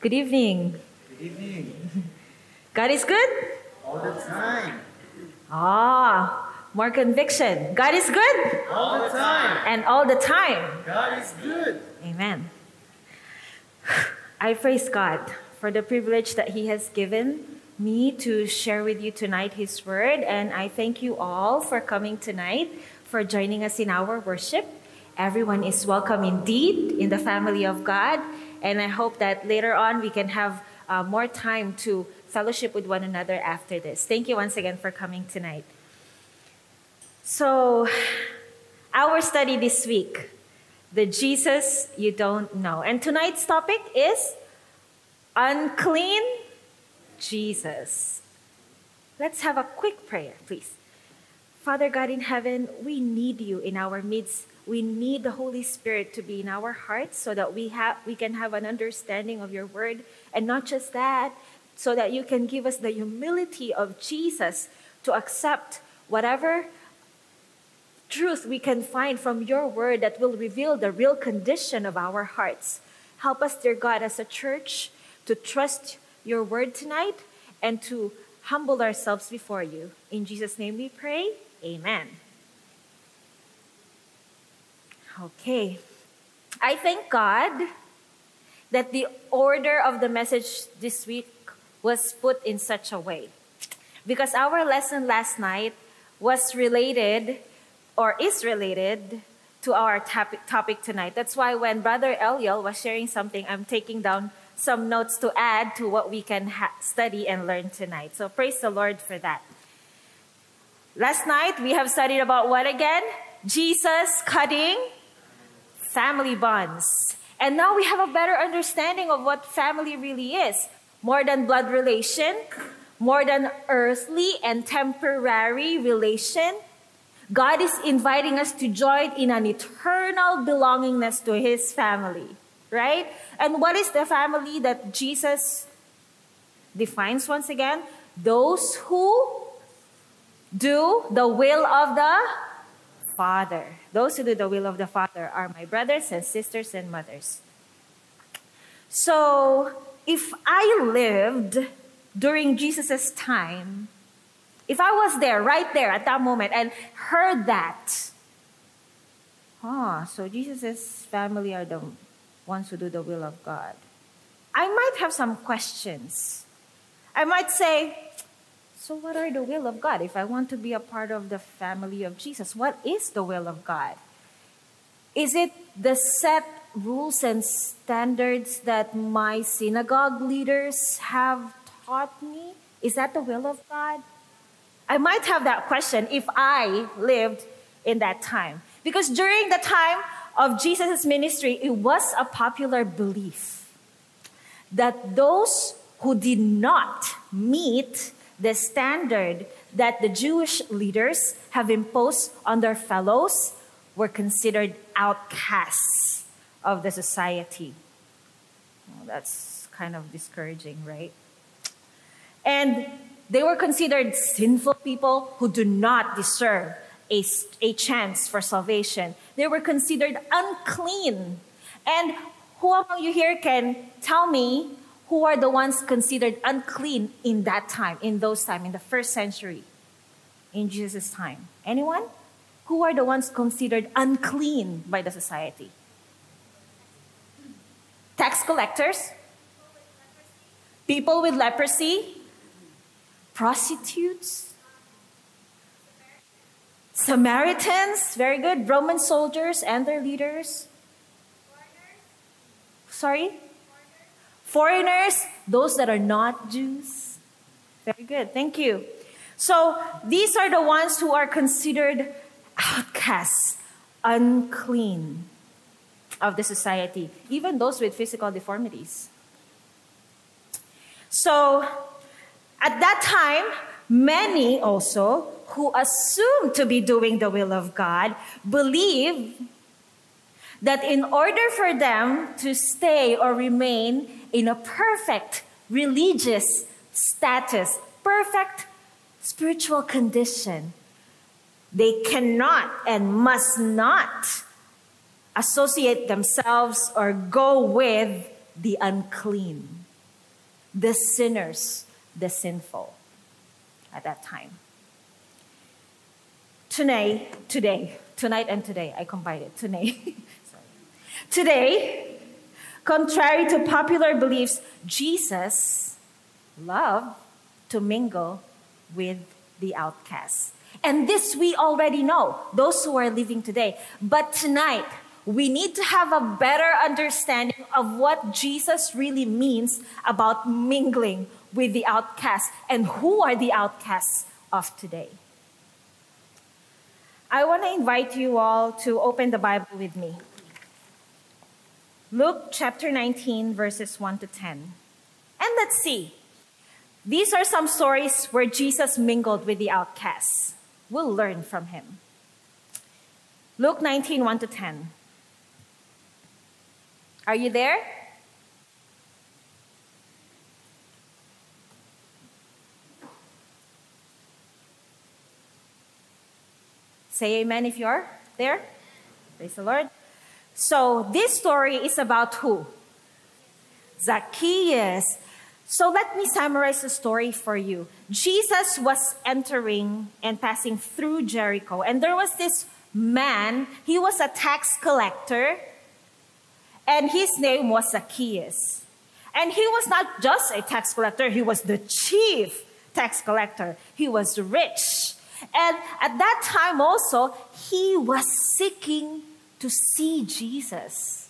Good evening. Good evening. God is good? All the time. Ah, more conviction. God is good? All the time. And all the time. God is good. Amen. I praise God for the privilege that He has given me to share with you tonight His Word. And I thank you all for coming tonight, for joining us in our worship. Everyone is welcome indeed in the family of God. And I hope that later on we can have uh, more time to fellowship with one another after this. Thank you once again for coming tonight. So, our study this week, the Jesus you don't know. And tonight's topic is unclean Jesus. Let's have a quick prayer, please. Father God in heaven, we need you in our midst we need the Holy Spirit to be in our hearts so that we have we can have an understanding of your word and not just that so that you can give us the humility of Jesus to accept whatever truth we can find from your word that will reveal the real condition of our hearts. Help us, dear God, as a church to trust your word tonight and to humble ourselves before you. In Jesus' name we pray. Amen. Okay. I thank God that the order of the message this week was put in such a way. Because our lesson last night was related or is related to our topic, topic tonight. That's why when Brother Eliel was sharing something, I'm taking down some notes to add to what we can study and learn tonight. So praise the Lord for that. Last night we have studied about what again? Jesus cutting family bonds. And now we have a better understanding of what family really is. More than blood relation, more than earthly and temporary relation. God is inviting us to join in an eternal belongingness to his family, right? And what is the family that Jesus defines once again? Those who do the will of the Father. Those who do the will of the Father are my brothers and sisters and mothers. So, if I lived during Jesus' time, if I was there, right there at that moment, and heard that, ah, so Jesus' family are the ones who do the will of God, I might have some questions. I might say, so, what are the will of God? If I want to be a part of the family of Jesus, what is the will of God? Is it the set rules and standards that my synagogue leaders have taught me? Is that the will of God? I might have that question if I lived in that time. Because during the time of Jesus' ministry, it was a popular belief that those who did not meet the standard that the Jewish leaders have imposed on their fellows were considered outcasts of the society. Well, that's kind of discouraging, right? And they were considered sinful people who do not deserve a, a chance for salvation. They were considered unclean. And who among you here can tell me who are the ones considered unclean in that time, in those time, in the first century, in Jesus' time? Anyone? Who are the ones considered unclean by the society? Tax collectors, people with leprosy, prostitutes, Samaritans, very good, Roman soldiers and their leaders. Sorry? Foreigners, those that are not Jews. Very good, thank you. So these are the ones who are considered outcasts, unclean of the society, even those with physical deformities. So at that time, many also who assumed to be doing the will of God believe that in order for them to stay or remain in a perfect religious status, perfect spiritual condition. They cannot and must not associate themselves or go with the unclean. the sinners, the sinful at that time. Today, today, tonight and today, I combined it. Today. Today, contrary to popular beliefs, Jesus loved to mingle with the outcasts. And this we already know, those who are living today. But tonight, we need to have a better understanding of what Jesus really means about mingling with the outcasts and who are the outcasts of today. I want to invite you all to open the Bible with me. Luke chapter 19, verses 1 to 10. And let's see. These are some stories where Jesus mingled with the outcasts. We'll learn from him. Luke 19, 1 to 10. Are you there? Say amen if you're there. Praise the Lord. So, this story is about who? Zacchaeus. So, let me summarize the story for you. Jesus was entering and passing through Jericho, and there was this man, he was a tax collector, and his name was Zacchaeus. And he was not just a tax collector, he was the chief tax collector. He was rich. And at that time also, he was seeking to see Jesus.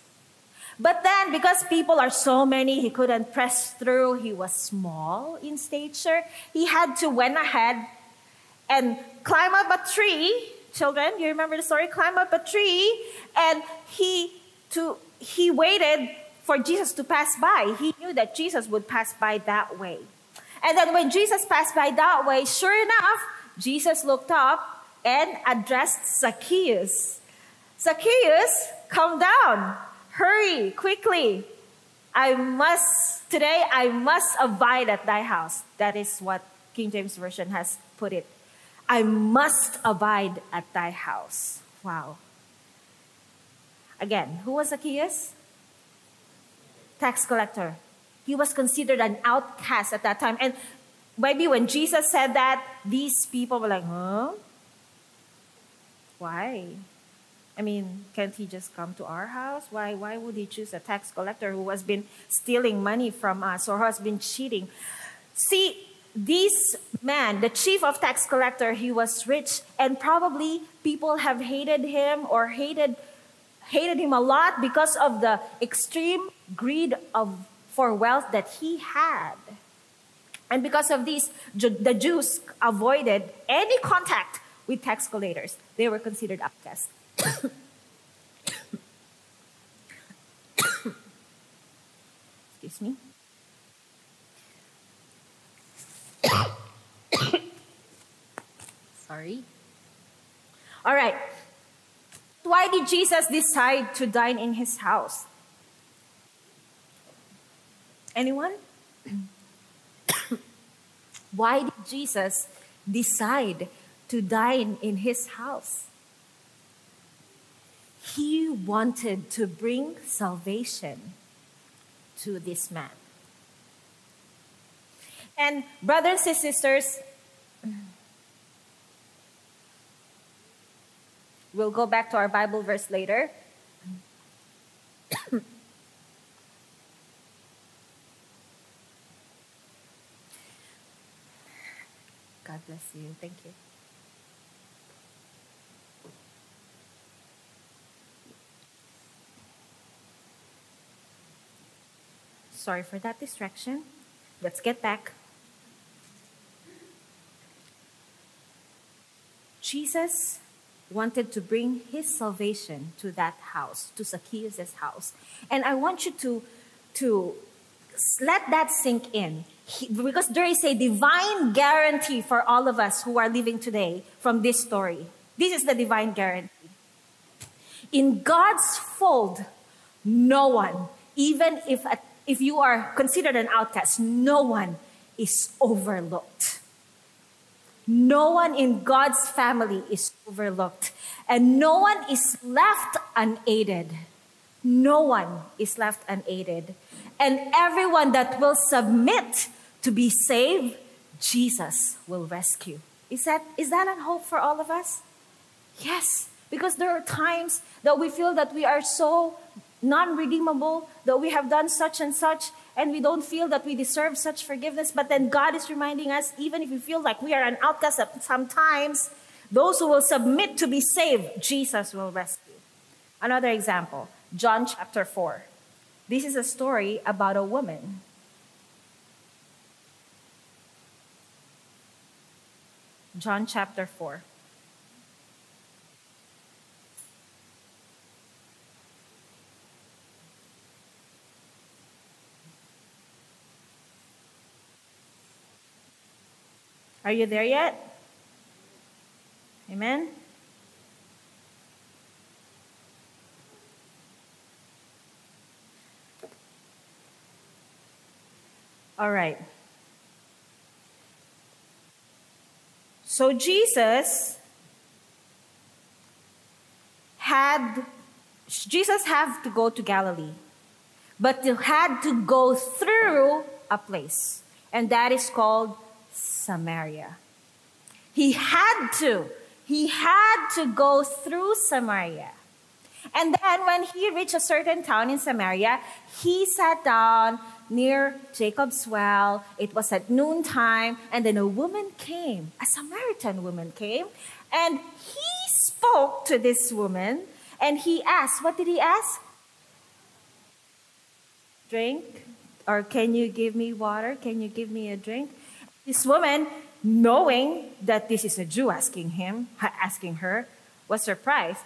But then, because people are so many, he couldn't press through. He was small in stature. He had to went ahead and climb up a tree. Children, you remember the story? Climb up a tree, and he to he waited for Jesus to pass by. He knew that Jesus would pass by that way. And then when Jesus passed by that way, sure enough, Jesus looked up and addressed Zacchaeus. Zacchaeus, come down. Hurry, quickly. I must, today I must abide at thy house. That is what King James Version has put it. I must abide at thy house. Wow. Again, who was Zacchaeus? Tax collector. He was considered an outcast at that time. And maybe when Jesus said that, these people were like, huh? Why? I mean, can't he just come to our house? Why, why would he choose a tax collector who has been stealing money from us or has been cheating? See, this man, the chief of tax collector, he was rich and probably people have hated him or hated hated him a lot because of the extreme greed of for wealth that he had. And because of this, the Jews avoided any contact with tax collectors. They were considered outcasts. Excuse me. Sorry. All right. Why did Jesus decide to dine in his house? Anyone? Why did Jesus decide to dine in his house? He wanted to bring salvation to this man. And, brothers and sisters, we'll go back to our Bible verse later. God bless you. Thank you. Sorry for that distraction. Let's get back. Jesus wanted to bring his salvation to that house, to Zacchaeus' house. And I want you to, to let that sink in. He, because there is a divine guarantee for all of us who are living today from this story. This is the divine guarantee. In God's fold, no one, even if, if you are considered an outcast, no one is overlooked. No one in God's family is overlooked. And no one is left unaided. No one is left unaided. And everyone that will submit to be saved, Jesus will rescue. Is that, is that a hope for all of us? Yes, because there are times that we feel that we are so non redeemable, that we have done such and such, and we don't feel that we deserve such forgiveness. But then God is reminding us, even if we feel like we are an outcast sometimes, those who will submit to be saved, Jesus will rescue. Another example, John chapter 4. This is a story about a woman. John chapter 4. Are you there yet? Amen? All right. So Jesus had Jesus had to go to Galilee, but he had to go through a place, and that is called Samaria. He had to. He had to go through Samaria. And then when he reached a certain town in Samaria, he sat down near Jacob's well. It was at noontime, and then a woman came, a Samaritan woman came, and he spoke to this woman and he asked, What did he ask? Drink? Or can you give me water? Can you give me a drink? This woman, knowing that this is a Jew asking him, asking her, was surprised.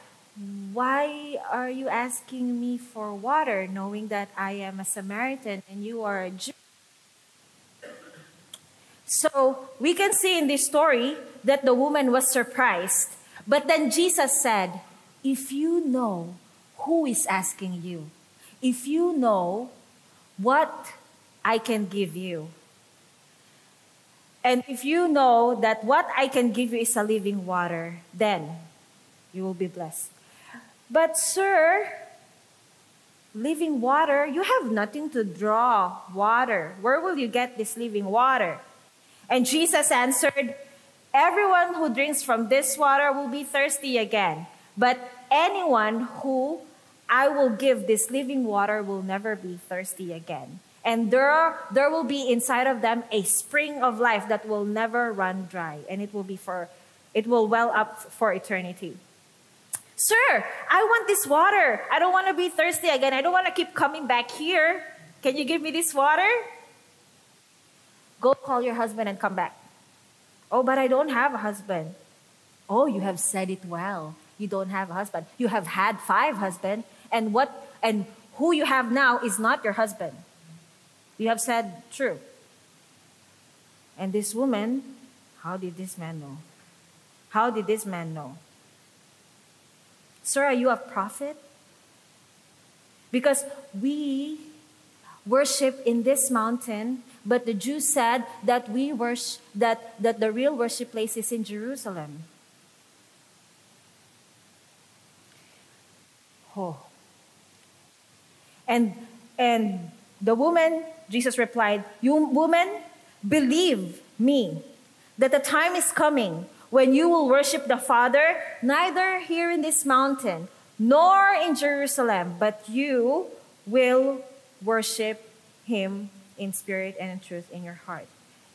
Why are you asking me for water, knowing that I am a Samaritan and you are a Jew? So we can see in this story that the woman was surprised. But then Jesus said, If you know who is asking you, if you know what I can give you, and if you know that what I can give you is a living water, then you will be blessed. But, sir, living water, you have nothing to draw water. Where will you get this living water? And Jesus answered, Everyone who drinks from this water will be thirsty again. But anyone who I will give this living water will never be thirsty again and there, there will be inside of them a spring of life that will never run dry. And it will be for it will well up for eternity. Sir i want this water. I don't want to be thirsty again. I don't want to keep coming back here. Can you give me this water? Go call your husband and come back. Oh but i don't have a husband. Oh you have said it well. You don't have a husband. You have had five husbands and what and who you have now is not your husband you have said true. And this woman, how did this man know? How did this man know? Sir, are you a prophet? Because we worship in this mountain, but the Jews said that we worship that, that the real worship place is in Jerusalem. Oh. And and the woman Jesus replied, You woman, believe me that the time is coming when you will worship the Father, neither here in this mountain nor in Jerusalem, but you will worship him in spirit and in truth in your heart.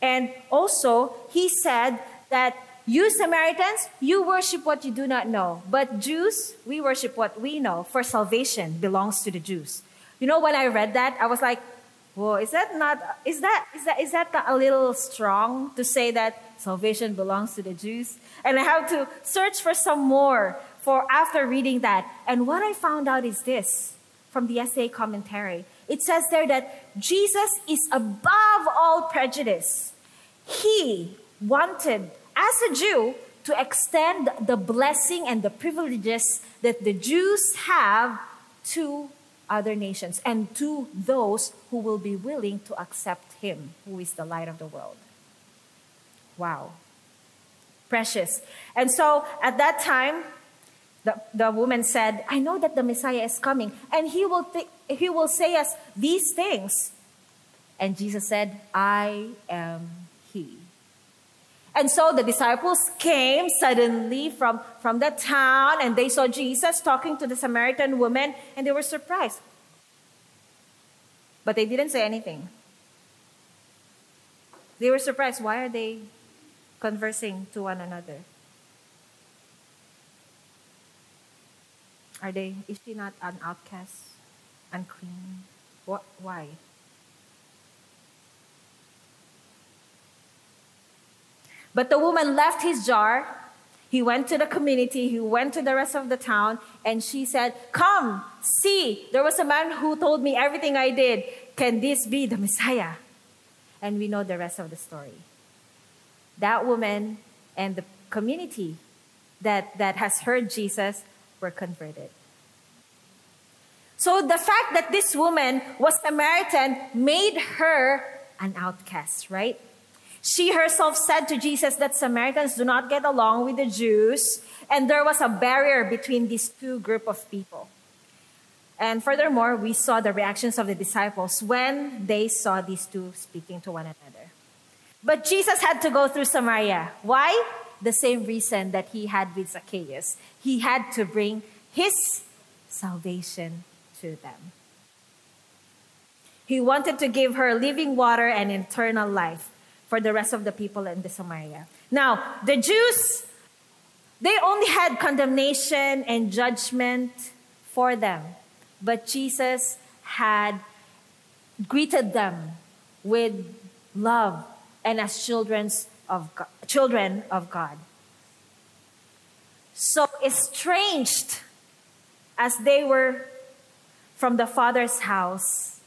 And also, he said that you Samaritans, you worship what you do not know. But Jews, we worship what we know, for salvation belongs to the Jews. You know, when I read that, I was like, Whoa, is that not is that is that is that a little strong to say that salvation belongs to the Jews? And I have to search for some more for after reading that. And what I found out is this from the SDA commentary. It says there that Jesus is above all prejudice. He wanted, as a Jew, to extend the blessing and the privileges that the Jews have to other nations and to those who will be willing to accept him, who is the light of the world. Wow. Precious. And so at that time, The, the woman said, I know that the Messiah is coming, and he will, he will say us these things. And Jesus said, I am he. And so the disciples came suddenly from, from the town and they saw Jesus talking to the Samaritan woman and they were surprised. But they didn't say anything. They were surprised. Why are they conversing to one another? Are they, is she not an outcast, unclean? What, why? But the woman left his jar. He went to the community, he went to the rest of the town, and she said, Come, see, there was a man who told me everything I did. Can this be the Messiah? And we know the rest of the story. That woman and the community that, that has heard Jesus were converted. So the fact that this woman was Samaritan made her an outcast, right? She herself said to Jesus that Samaritans do not get along with the Jews, and there was a barrier between these two group of people. And furthermore, we saw the reactions of the disciples when they saw these two speaking to one another. But Jesus had to go through Samaria. Why? The same reason that he had with Zacchaeus. He had to bring his salvation to them. He wanted to give her living water and eternal life for the rest of the people in the Samaria. Now, the Jews, they only had condemnation and judgment for them. But Jesus had greeted them with love and as children of God, children of God. So estranged as they were from the Father's house,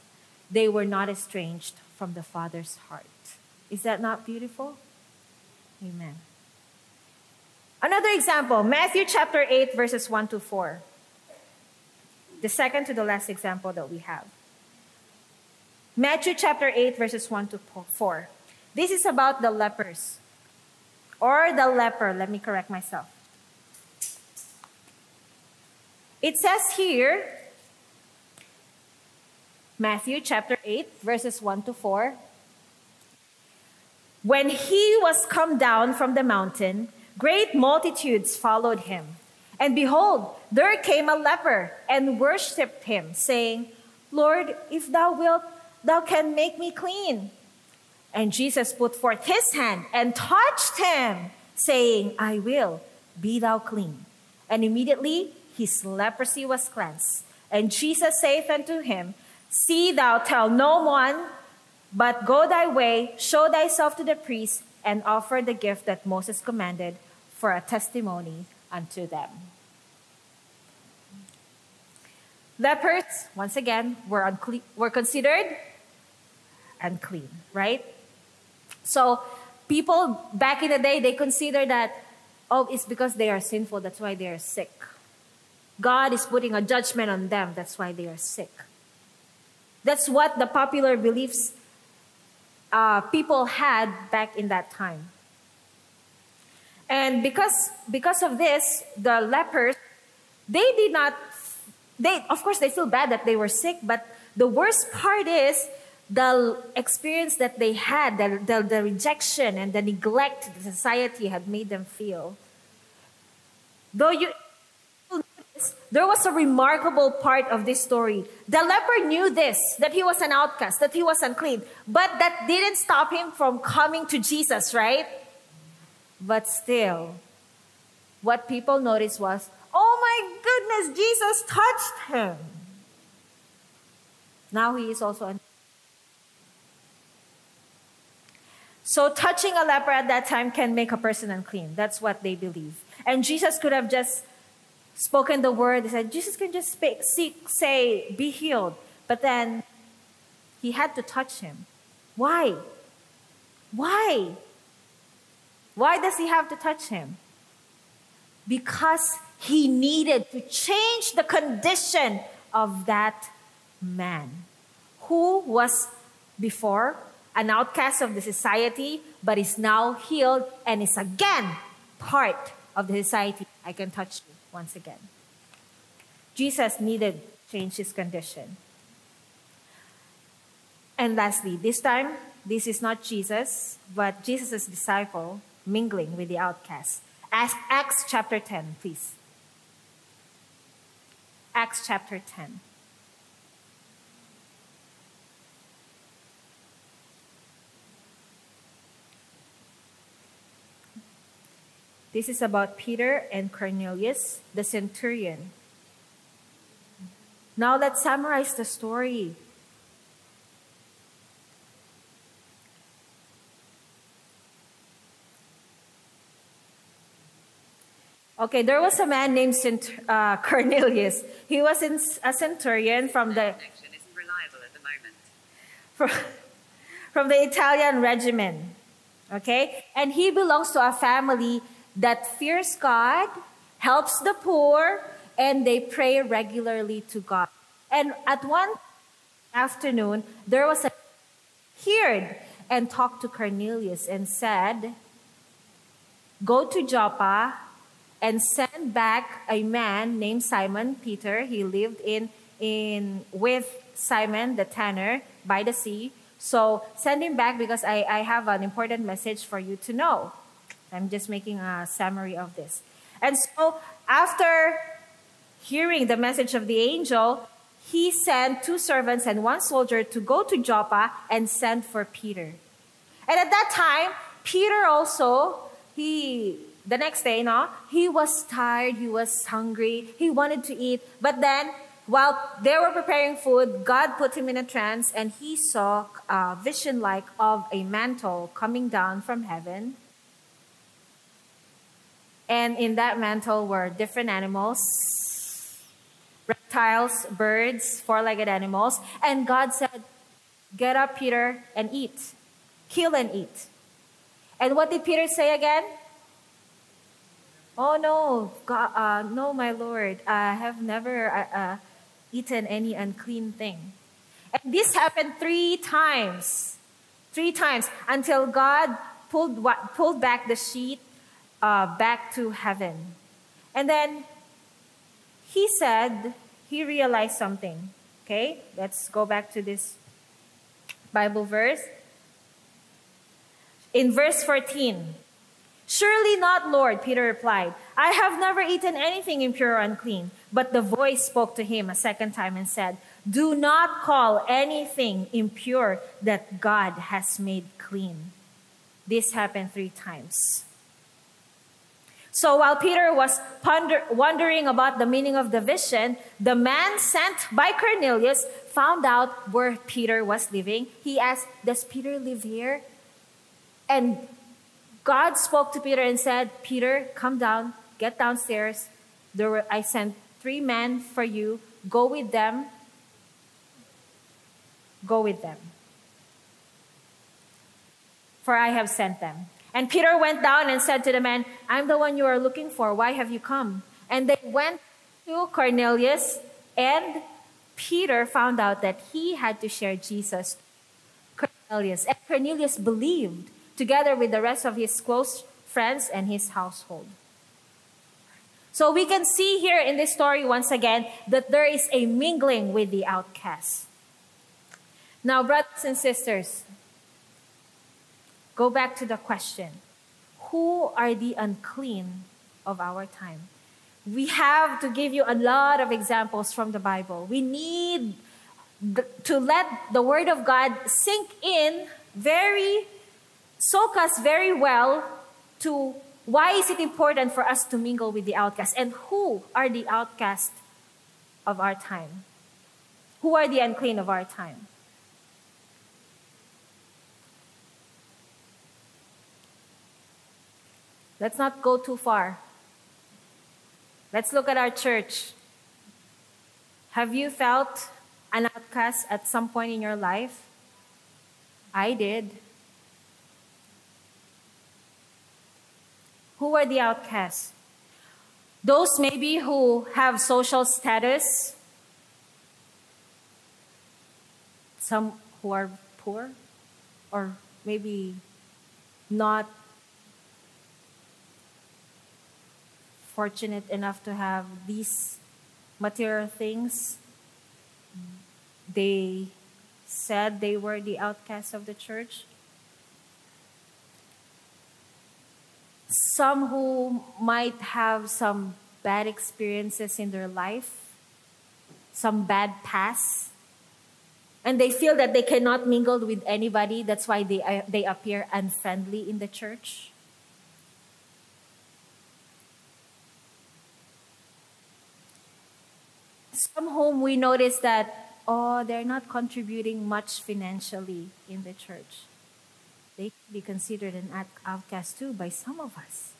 they were not estranged from the Father's heart. Is that not beautiful? Amen. Another example, Matthew chapter 8, verses 1 to 4 the second to the last example that we have. Matthew chapter 8, verses 1 to 4. This is about the lepers, or the leper. Let me correct myself. It says here, Matthew chapter 8, verses 1 to 4. When he was come down from the mountain, great multitudes followed him. And behold, there came a leper and worshipped him, saying, Lord, if thou wilt, thou can make me clean. And Jesus put forth his hand and touched him, saying, I will, be thou clean. And immediately his leprosy was cleansed. And Jesus saith unto him, See thou tell no one, but go thy way, show thyself to the priest, and offer the gift that Moses commanded for a testimony unto them. Lepers, once again, were, were considered unclean, right? So people back in the day, they consider that, oh, it's because they are sinful, that's why they are sick. God is putting a judgment on them, that's why they are sick. That's what the popular beliefs uh, people had back in that time. And because, because of this, the lepers, they did not, they, of course, they feel bad that they were sick, but the worst part is the experience that they had, the, the, the rejection and the neglect the society had made them feel. Though you, there was a remarkable part of this story. The leper knew this, that he was an outcast, that he was unclean, but that didn't stop him from coming to Jesus, right? But still, what people noticed was, oh my goodness, Jesus touched him. Now he is also unclean. So touching a leper at that time can make a person unclean. That's what they believe. And Jesus could have just spoken the word. He said, Jesus can just speak, seek, say, be healed. But then he had to touch him. Why? Why? Why does he have to touch him? Because he needed to change the condition of that man who was before an outcast of the society, but is now healed and is again part of the society. I can touch you. Once again. Jesus needed to change his condition. And lastly, this time, this is not Jesus, but Jesus' disciple mingling with the outcasts. Acts, Acts chapter 10, please. Acts chapter 10. This is about Peter and Cornelius, the centurion. Now let's summarize the story. Okay, there was a man named Cent- uh, Cornelius. He was in, a centurion from the isn't reliable at the moment. from, from the Italian regiment. Okay? And he belongs to a family that fears God, helps the poor, and they pray regularly to God. And at one afternoon, there was a heard and talked to Cornelius and said, Go to Joppa and send back a man named Simon Peter. He lived in, in with Simon the tanner by the sea. So send him back because I, I have an important message for you to know. I'm just making a summary of this. And so after hearing the message of the angel, he sent two servants and one soldier to go to Joppa and send for Peter. And at that time, Peter also, he the next day, no, he was tired, he was hungry, he wanted to eat. But then, while they were preparing food, God put him in a trance and he saw a vision like of a mantle coming down from heaven. And in that mantle were different animals, reptiles, birds, four legged animals. And God said, Get up, Peter, and eat. Kill and eat. And what did Peter say again? Oh no, God, uh, no, my Lord, I have never uh, uh, eaten any unclean thing. And this happened three times, three times until God pulled pulled back the sheet uh, back to heaven, and then he said he realized something. Okay, let's go back to this Bible verse. In verse 14, Surely not, Lord, Peter replied. I have never eaten anything impure or unclean. But the voice spoke to him a second time and said, Do not call anything impure that God has made clean. This happened three times. So while Peter was ponder- wondering about the meaning of the vision, the man sent by Cornelius found out where Peter was living. He asked, Does Peter live here? And God spoke to Peter and said, Peter, come down, get downstairs. There were, I sent three men for you. Go with them. Go with them. For I have sent them. And Peter went down and said to the man, I'm the one you are looking for. Why have you come? And they went to Cornelius, and Peter found out that he had to share Jesus Cornelius. And Cornelius believed together with the rest of his close friends and his household. So we can see here in this story once again that there is a mingling with the outcasts. Now, brothers and sisters, go back to the question Who are the unclean of our time? We have to give you a lot of examples from the Bible. We need to let the Word of God sink in very soak us very well to why is it important for us to mingle with the outcasts and who are the outcasts of our time? Who are the unclean of our time? Let's not go too far. Let's look at our church. Have you felt an outcast at some point in your life? I did. Who are the outcasts? Those maybe who have social status, some who are poor, or maybe not fortunate enough to have these material things, they said they were the outcasts of the church. Some who might have some bad experiences in their life, some bad past, and they feel that they cannot mingle with anybody. That's why they, uh, they appear unfriendly in the church. Some whom we notice that, oh, they're not contributing much financially in the church. They can be considered an outcast too by some of us.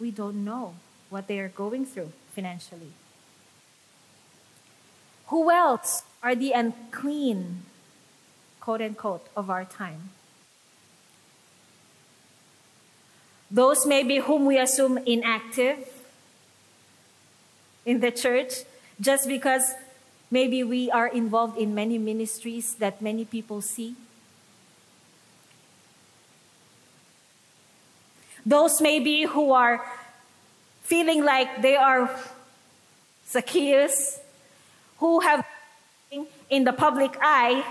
We don't know what they are going through financially. Who else are the unclean, quote unquote, of our time? Those maybe whom we assume inactive in the church just because maybe we are involved in many ministries that many people see. Those maybe who are feeling like they are Zacchaeus, who have in the public eye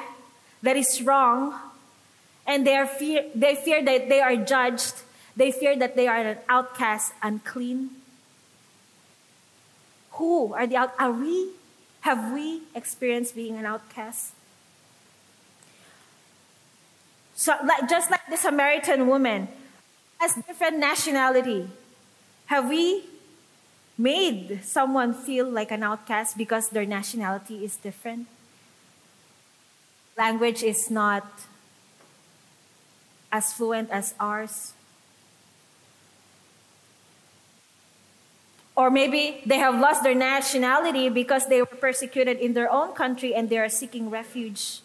that is wrong, and they, fear, they fear that they are judged, they fear that they are an outcast, unclean. Who are the out? Are we? Have we experienced being an outcast? So, like, just like the Samaritan woman, has different nationality. Have we made someone feel like an outcast because their nationality is different? Language is not as fluent as ours. Or maybe they have lost their nationality because they were persecuted in their own country and they are seeking refuge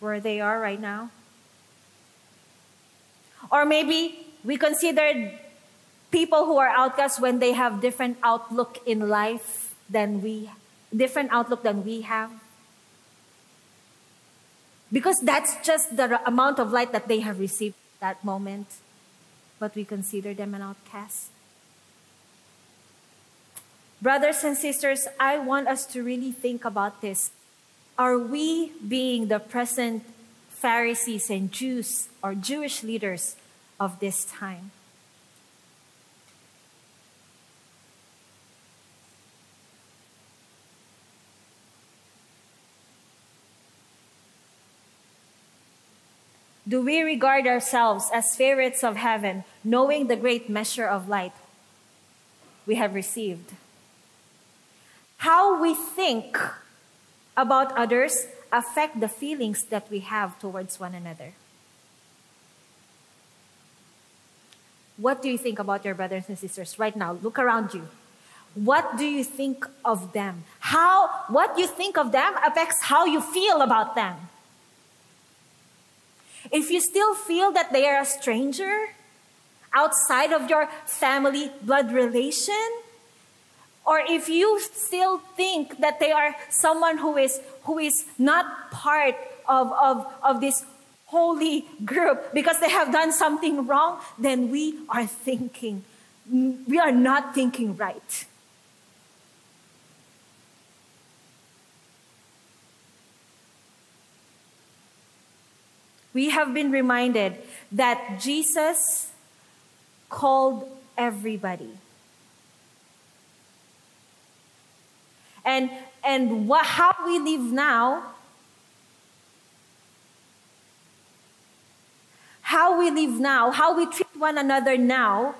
where they are right now. Or maybe we consider people who are outcasts when they have different outlook in life than we different outlook than we have. Because that's just the amount of light that they have received at that moment. But we consider them an outcast. Brothers and sisters, I want us to really think about this. Are we being the present Pharisees and Jews or Jewish leaders of this time? Do we regard ourselves as spirits of heaven, knowing the great measure of light we have received? How we think about others affect the feelings that we have towards one another. What do you think about your brothers and sisters right now? Look around you. What do you think of them? How what you think of them affects how you feel about them. If you still feel that they are a stranger outside of your family blood relation, or if you still think that they are someone who is who is not part of, of, of this holy group because they have done something wrong, then we are thinking, mm, we are not thinking right. We have been reminded that Jesus called everybody. And, and what, how we live now how we live now, how we treat one another now,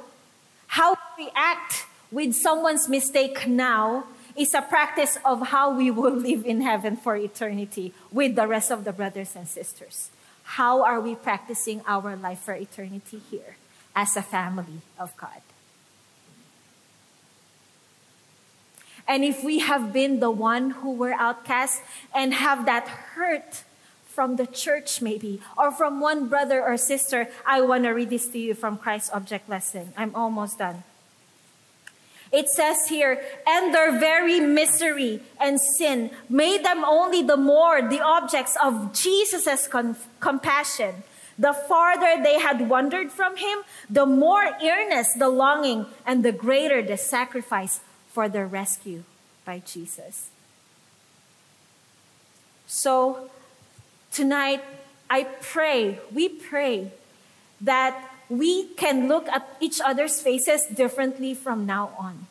how we act with someone's mistake now is a practice of how we will live in heaven for eternity with the rest of the brothers and sisters. How are we practicing our life for eternity here as a family of God? And if we have been the one who were outcast and have that hurt from the church, maybe, or from one brother or sister, I want to read this to you from Christ's object lesson. I'm almost done. It says here, and their very misery and sin made them only the more the objects of Jesus' compassion. The farther they had wandered from him, the more earnest the longing and the greater the sacrifice for their rescue by Jesus. So, tonight, I pray, we pray that we can look at each other's faces differently from now on.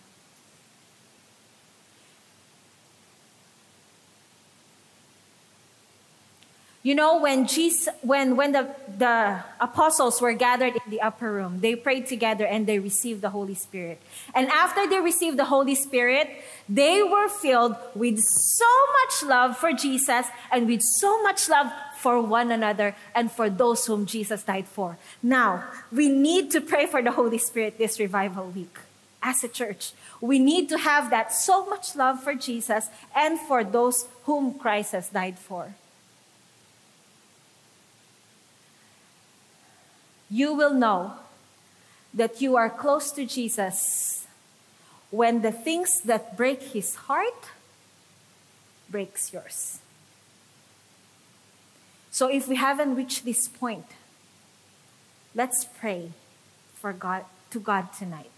You know, when Jesus, when, when the, the apostles were gathered in the upper room, they prayed together and they received the Holy Spirit. And after they received the Holy Spirit, they were filled with so much love for Jesus and with so much love for one another and for those whom Jesus died for. Now, we need to pray for the Holy Spirit this revival week as a church. We need to have that so much love for Jesus and for those whom Christ has died for. You will know that you are close to Jesus when the things that break his heart breaks yours. So if we haven't reached this point, let's pray for God to God tonight.